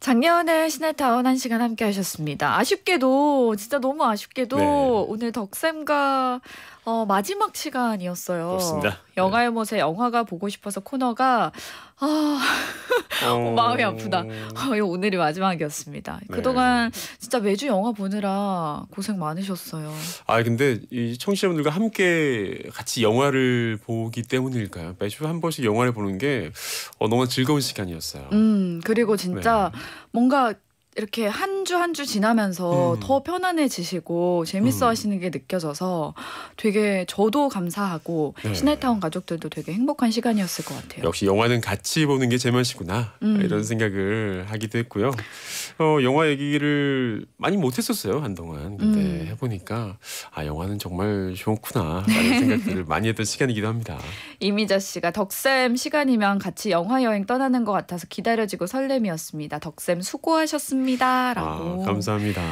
작년에 시네타운 한 시간 함께 하셨습니다. 아쉽게도 진짜 너무 아쉽게도 네. 오늘 덕쌤과 어, 마지막 시간이었어요. 그렇습니다. 영화의 못에 영화가 보고 싶어서 코너가 아 어... 마음이 아프다. 어, 이거 오늘이 마지막이었습니다. 네. 그동안 진짜 매주 영화 보느라 고생 많으셨어요. 아 근데 이 청취자분들과 함께 같이 영화를 보기 때문일까요? 매주 한 번씩 영화를 보는 게 어, 너무 즐거운 시간이었어요. 음 그리고 진짜 네. 뭔가 이렇게 한 주 한주 지나면서 음. 더 편안해지시고 재밌어 음. 하시는 게 느껴져서 되게 저도 감사하고 네. 시네타운 가족들도 되게 행복한 시간이었을 것 같아요. 역시 영화는 같이 보는 게 제맛이구나 음. 이런 생각을 하기도 했고요. 어, 영화 얘기를 많이 못했었어요 한동안. 근데 음. 해보니까 아 영화는 정말 좋구나 라는 생각들을 많이 했던 시간이기도 합니다. 이미자 씨가 덕쌤 시간이면 같이 영화 여행 떠나는 것 같아서 기다려지고 설렘이었습니다. 덕쌤 수고하셨습니다 라고. 아 감사합니다.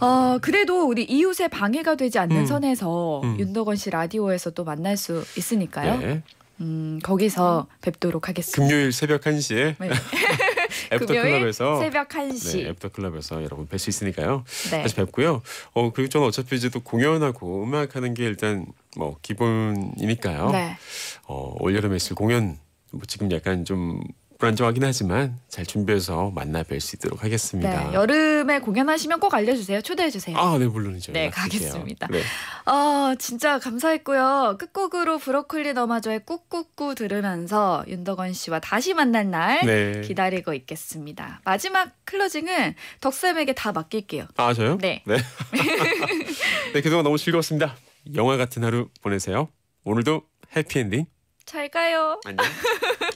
어, 그래도 우리 이웃에 방해가 되지 않는 음. 선에서 음. 윤덕원 씨 라디오에서 또 만날 수 있으니까요. 네. 음, 거기서 뵙도록 하겠습니다. 금요일 새벽 1시에 네. 애프터 금요일 클럽에서 새벽 1시. 네, 애프터 클럽에서 여러분 뵐 수 있으니까요. 네. 다시 뵙고요. 어 그리고 저는 어차피 이제 또 공연하고 음악하는 게 일단 뭐 기본이니까요. 네. 어 올여름에 있을 공연 뭐 지금 약간 좀 불안정하긴 하지만 잘 준비해서 만나 뵐 수 있도록 하겠습니다. 네. 여름에 공연하시면 꼭 알려주세요. 초대해주세요. 아, 네 물론이죠. 네. 가겠습니다. 네. 아, 진짜 감사했고요. 끝곡으로 브로콜리 너마저의 꾹꾹꾹 들으면서 윤덕원 씨와 다시 만날 날 네. 기다리고 있겠습니다. 마지막 클로징은 덕쌤에게 다 맡길게요. 아 저요? 네. 네. 네 그동안 너무 즐거웠습니다. 영화 같은 하루 보내세요. 오늘도 해피엔딩. 잘 가요. 안녕.